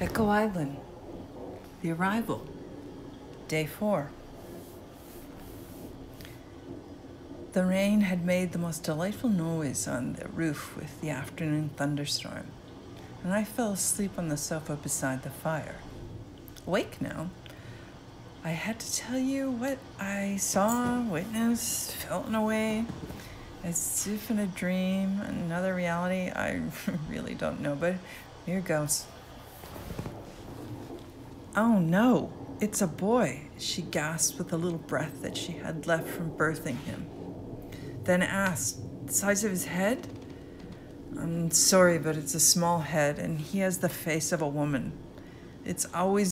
Echo Island. The arrival. Day four. The rain had made the most delightful noise on the roof with the afternoon thunderstorm, and I fell asleep on the sofa beside the fire. Awake now, I had to tell you what I saw, witnessed, felt in a way, as if in a dream, another reality. I really don't know, but here goes. Oh no, it's a boy, she gasped with a little breath that she had left from birthing him. Then asked, The size of his head? I'm sorry, but it's a small head, and he has the face of a woman. It's always